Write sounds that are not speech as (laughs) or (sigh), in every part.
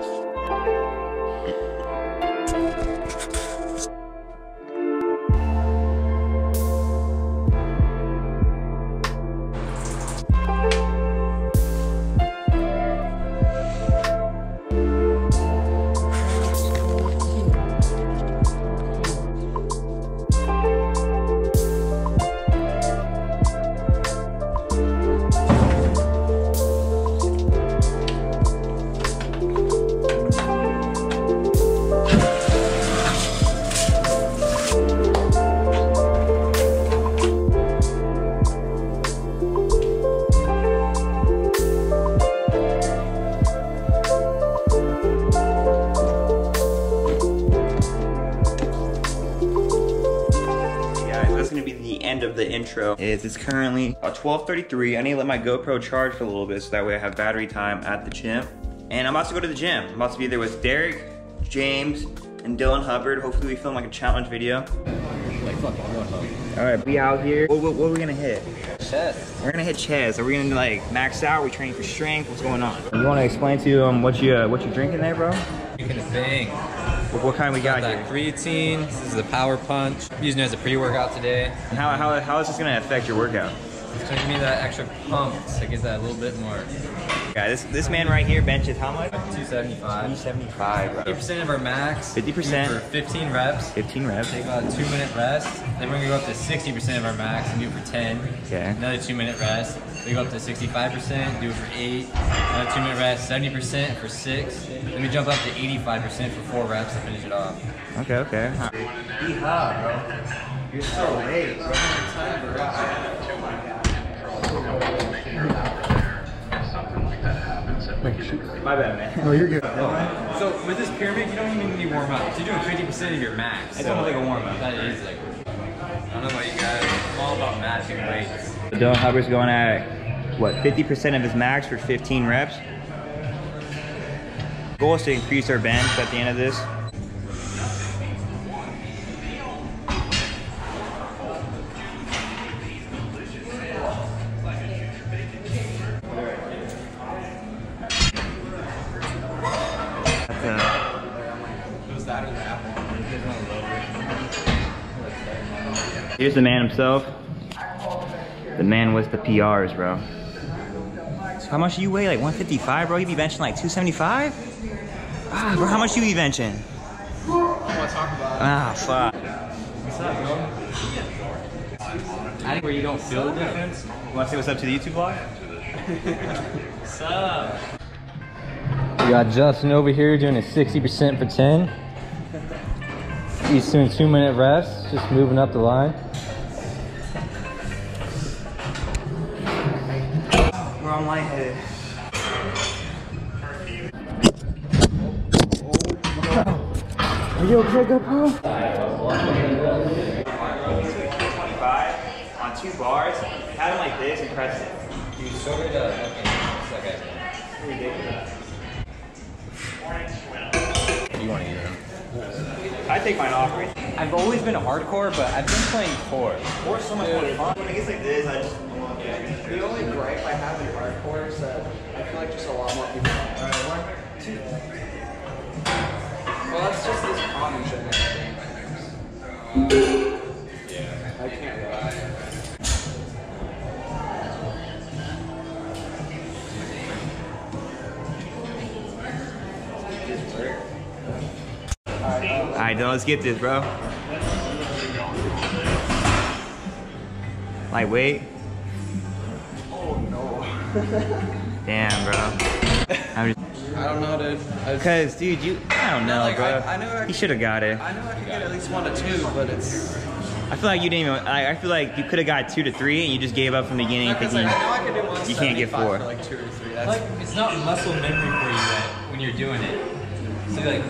guys, the end of the intro. Is it's currently uh, 12:33. I need to let my GoPro charge for a little bit so that way I have battery time at the gym. And I'm about to go to the gym. I'm about to be there with Derek, James, and Dylan Hubbard. Hopefully we film like a challenge video. Like fucking one home. All right, be out here. What, what, what are we gonna hit? Chest. We're gonna hit chest. Are we gonna like max out? Are we training for strength? What's going on? You wanna explain to them what you uh, what you drinking there, bro? Drinking a bang. What, what kind we got That here? creatine. This is the power punch. I'm using it as a pre-workout today. And how, how, how is this gonna affect your workout? It's gonna give me that extra pump to get that a little bit more. Yeah, this this man right here benches how much? 275. 275, bro. 50% of our max. 50%. For 15 reps. 15 reps. Take about a two minute rest. Then we're gonna go up to 60% of our max and do it for 10. Okay. Another two minute rest. We go up to 65%, do it for eight. Another two minute rest, 70% for six. Then we jump up to 85% for four reps to finish it off. Okay, okay. You're so late, bro. My bad, man. Oh, you're good. So with this pyramid, you don't even need to warm up. You're doing 50% of your max. It's almost like a warm up. That is like, I don't know about you guys. I'm all about matching weights. Dylan Hubbard's going at, what, 50% of his max for 15 reps? Goal is to increase our bench at the end of this. That's, uh, Here's the man himself. The man with the PRs, bro. So how much do you weigh? Like 155, bro? You be benching like 275? Ah, bro, how much you be benching? Ah, fuck. What's up, bro? I think where you don't feel the difference. You wanna say what's up to the YouTube vlog? What's up? We got Justin over here doing a 60% for 10. He's doing two minute rests, just moving up the line. Bro, I'm lightheaded. Are you okay, GoPro? 225 on two bars, have it like this and press it. Dude, show me the okay. You want to eat them? I take mine off, right? I've always been a hardcore, but I've been playing core. Or so much more fun. When it gets like this, I just. The only gripe I have in hardcore is that I feel like just a lot more people. Alright, one, two. Well, that's just this common shit. Yeah. I can't lie. Alright, then let's get this, bro. Lightweight. Damn, bro. I'm just. I don't know, dude. I, Cause, dude, you. I don't know, like, bro. I- I know I- you should have got it. I know I can get at least one to two, but it's. I feel like you didn't even. I, I feel like you could have got two to three, and you just gave up from the beginning Because thinking. like, I know I can do one. you can't get four. For like two or three. That's Like it's not muscle memory for you yet when you're doing it. So like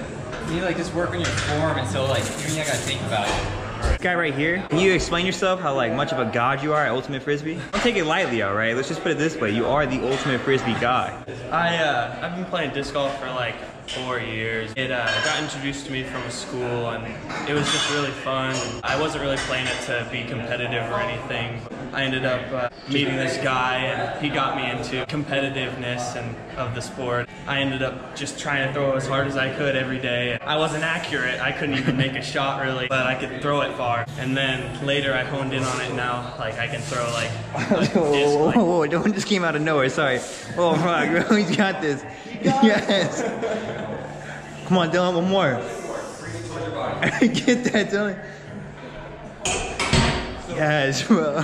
you need to, like just work on your form, and so like you ain't gotta think about it. This guy right here, can you explain yourself how like much of a god you are at Ultimate Frisbee? Don't take it lightly, all right? Let's just put it this way: you are the Ultimate Frisbee guy. I uh, I've been playing disc golf for like four years. It uh, got introduced to me from a school, and it was just really fun. I wasn't really playing it to be competitive or anything. I ended up uh, meeting this guy, and he got me into competitiveness and of the sport. I ended up just trying to throw as hard as I could every day. I wasn't accurate. I couldn't even make a shot really, but I could throw it far. And then later I honed in on it. Now, like I can throw like (laughs) a disc, Whoa, like- whoa, whoa, don't just came out of nowhere. Sorry. Oh, fuck, (laughs) bro. He's got this. Yes. Come on, Dylan, one more. (laughs) Get that, Dylan. Yes, (laughs) bro.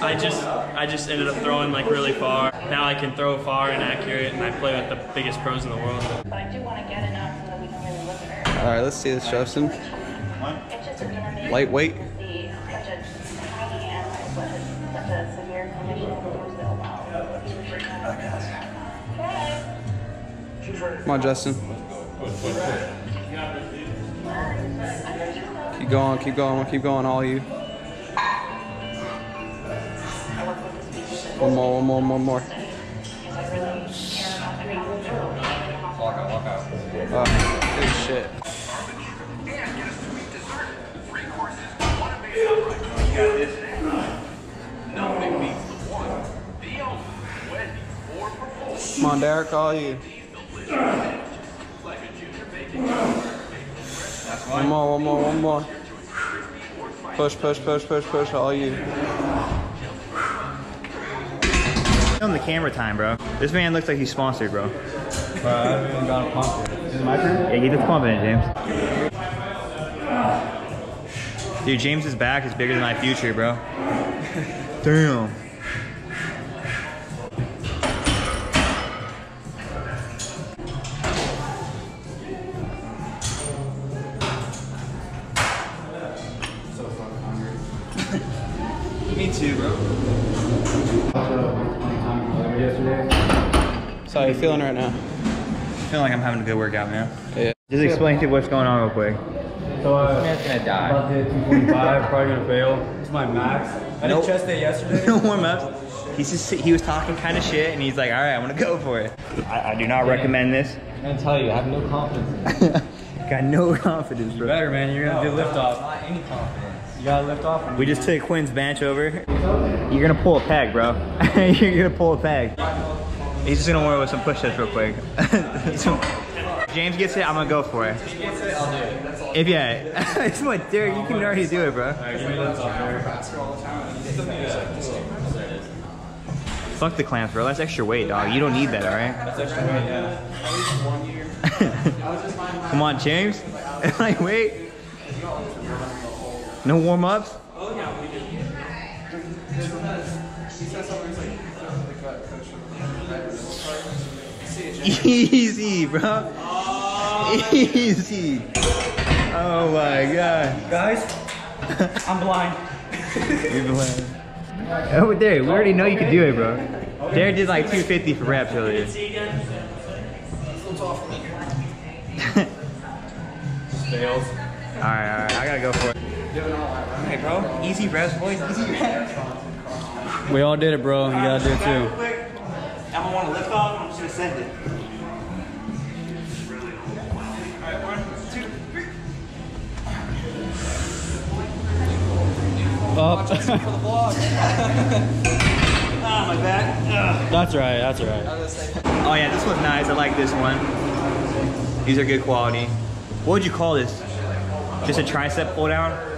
I just I just ended up throwing like really far. Now I can throw far and accurate, and I play with the biggest pros in the world. But I do want to get enough so that we can really look at her. All right, let's see this, Justin. It's just Lightweight. a tiny and such a, such a severe condition lose it a while. Okay. Come on, Justin. Keep going, keep going, keep going, all you. One more, one more, one more. Walk out, walk out. Oh, good shit. Come on, Derek, all you. One more, one more, one more. Push, push, push, push, push, all you. On the camera time, bro. This man looks like he's sponsored, bro. Bro, I haven't even got a pump yet. Is it my turn? Yeah, get this pump in, James. Dude, James's back is bigger than my future, bro. (laughs) Damn. (laughs) Me too, bro. So how you feeling right now? I feel like I'm having a good workout, man. Yeah. Just explain to what's going on real quick. So uh, man's gonna die. About to hit 245, probably gonna fail. It's my max. I Nope. did chest day yesterday. no warm ups. He's just he was talking kind of shit, and he's like, "All right, I'm gonna go for it." I, I do not recommend this. I'm gonna tell you, I have no confidence. (laughs) Got no confidence, bro. Better, man. You're gonna do lift off. Not any confidence. You gotta lift off. We just took Quinn's bench over. You're gonna pull a peg, bro. (laughs) You're gonna pull a peg. He's just gonna up with some push-ups real quick. (laughs) James gets it, I'm gonna go for it. If yeah, (laughs) it's what Derek, you can already do it, bro. Give me lift off, Derek. Fuck the clamps, bro. That's extra weight, dog. You don't need that, all right? That's extra weight, yeah. Come on, James. like, wait. No warm ups? (laughs) Easy, bro. Easy. Oh my god. Guys, I'm blind. (laughs) You're blind. Oh, there. We already know you can do it, bro. Derek did like 250 for reps earlier. (laughs) Fails. Alright, alright. I gotta go for it. Hey, bro. Easy reps, boys. Easy reps. We all did it, bro. You gotta do it too. I'm gonna want to lift off. I'm just gonna send it. Up. (laughs) Ah, my back. that's right. That's right. Oh yeah, this one's nice. I like this one. These are good quality. What would you call this? Just a tricep pull down?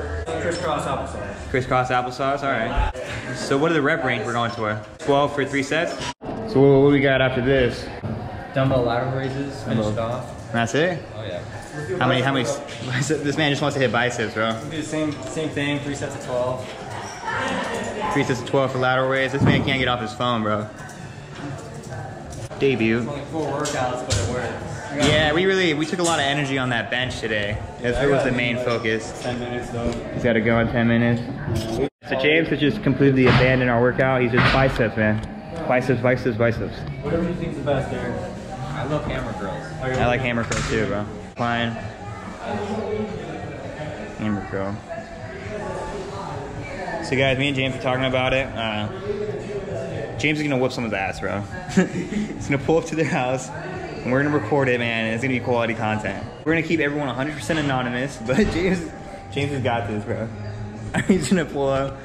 Crisscross applesauce. Crisscross applesauce. All right. So what are the rep range we're going for? 12 for three sets. So what, what we got after this? Dumbbell lateral raises, finished off. That's it. Oh yeah. How many? How many? (laughs) This man just wants to hit biceps, bro. Do the same same thing. Three sets of twelve. Three sets of 12 for lateral raise. This man can't get off his phone, bro. Debut. Only four workouts, but it works. Yeah, we really we took a lot of energy on that bench today. That was the main focus. Ten minutes though. He's got to go in 10 minutes. So James has just completely abandoned our workout. He's just biceps, man. Biceps, biceps, biceps. Whatever you think's the best, Derek. I love hammer curls. I like hammer curls too, bro. Fine. Hammer curl. So guys, me and James are talking about it. Uh, James is gonna whoop someone's ass, bro. (laughs) He's gonna pull up to their house, and we're gonna record it, man. And it's gonna be quality content. We're gonna keep everyone 100% anonymous, but (laughs) James, James has got this, bro. (laughs) He's gonna pull up.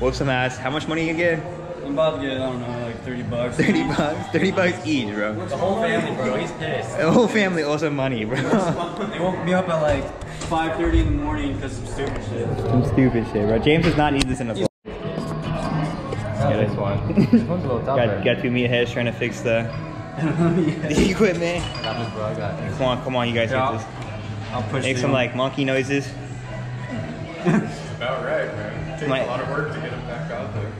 whoop some ass. How much money you get? I'm about to get, I don't know, like 30 bucks. (laughs) 30 bucks? 30 bucks each, bro. The whole family, bro. He's pissed. The whole family owes some money, bro. They woke me up at like 5.30 in the morning because some stupid shit. some stupid shit, bro. James does not need this in a vlog. Yeah, this one. This one's a little tougher. Got, got two meat heads trying to fix the, (laughs) the equipment. I got this, bro. I got this. Come on, come on, you guys Yeah, get this. I'll push Make through. some like monkey noises. About right, man. Takes My- a lot of work to get him back out there.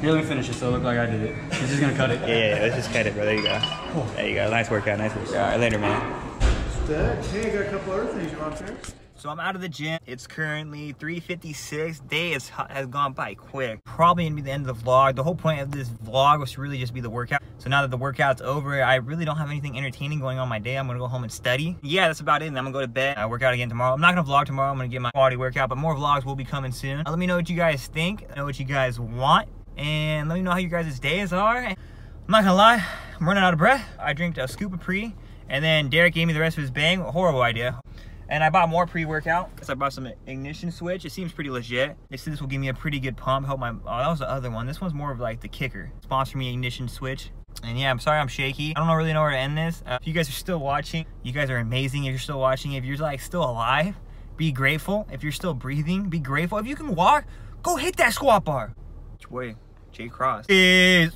Here, let me finish it so it look like I did it. He's just gonna cut it. Yeah, (laughs) yeah, yeah, let's just cut it, bro. There you go. There you go. Nice workout, nice workout. All right, later, man. Hey, I got a couple other things you want to So I'm out of the gym. It's currently 3:56. Day is, has gone by quick. Probably gonna be the end of the vlog. The whole point of this vlog was to really just be the workout. So now that the workout's over, I really don't have anything entertaining going on my day. I'm gonna go home and study. Yeah, that's about it. And I'm gonna go to bed. I work out again tomorrow. I'm not gonna vlog tomorrow. I'm gonna get my quality workout, but more vlogs will be coming soon. Uh, let me know what you guys think. Know what you guys want, and let me know how you guys' days are. I'm not gonna lie, I'm running out of breath. I drank a scoop of pre, and then Derek gave me the rest of his bang. Horrible idea. And I bought more pre-workout because I bought some ignition switch. It seems pretty legit. They said this will give me a pretty good pump. Help my, oh, that was the other one. This one's more of like the kicker. Sponsor me ignition switch. And yeah, I'm sorry I'm shaky. I don't really know where to end this. Uh, if you guys are still watching, you guys are amazing. If you're still watching, if you're like still alive, be grateful. If you're still breathing, be grateful. If you can walk, go hit that squat bar. Which way? J Cross. Is.